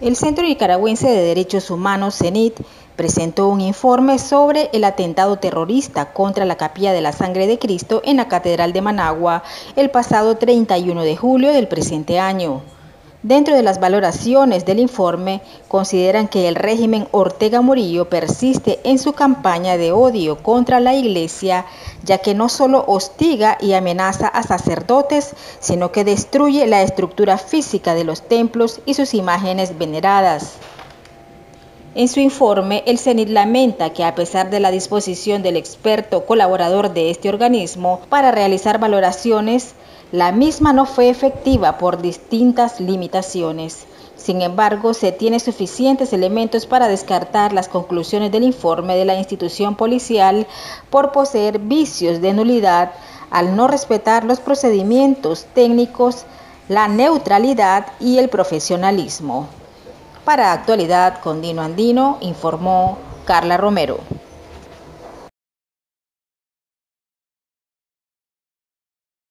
El Centro Nicaragüense de Derechos Humanos, CENIT, presentó un informe sobre el atentado terrorista contra la Capilla de la Sangre de Cristo en la Catedral de Managua el pasado 31 de julio del presente año. Dentro de las valoraciones del informe, consideran que el régimen Ortega Murillo persiste en su campaña de odio contra la Iglesia, ya que no solo hostiga y amenaza a sacerdotes, sino que destruye la estructura física de los templos y sus imágenes veneradas. En su informe, el CENIT lamenta que a pesar de la disposición del experto colaborador de este organismo para realizar valoraciones, la misma no fue efectiva por distintas limitaciones. Sin embargo, se tiene suficientes elementos para descartar las conclusiones del informe de la institución policial por poseer vicios de nulidad al no respetar los procedimientos técnicos, la neutralidad y el profesionalismo. Para Actualidad con Dino Andino, informó Carla Romero.